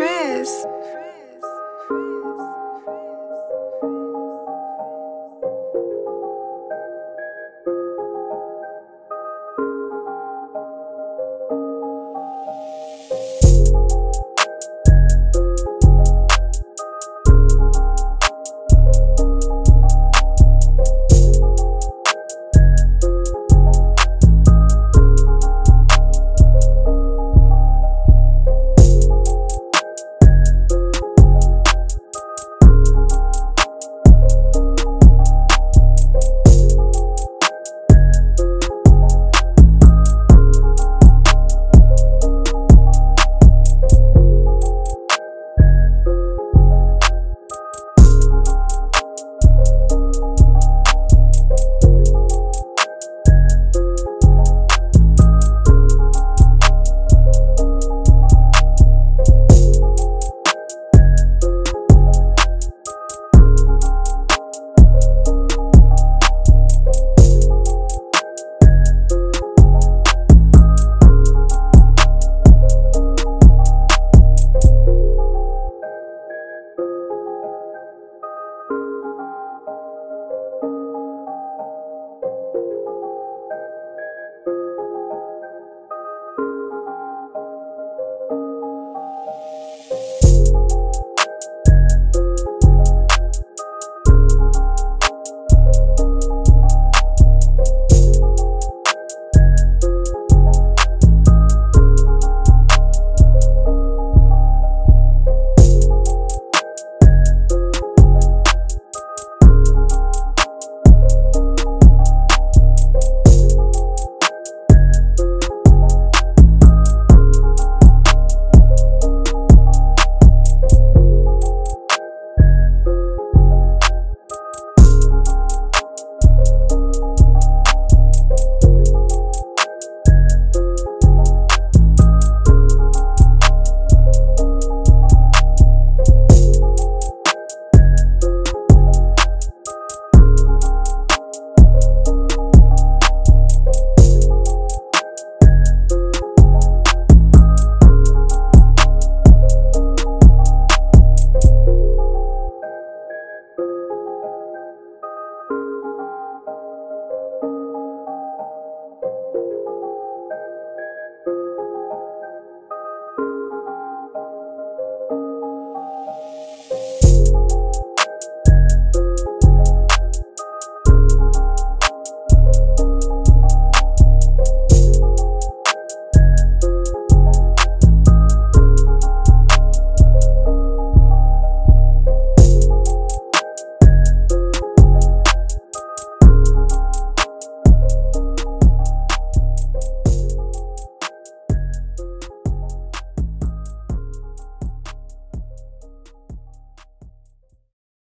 Chris.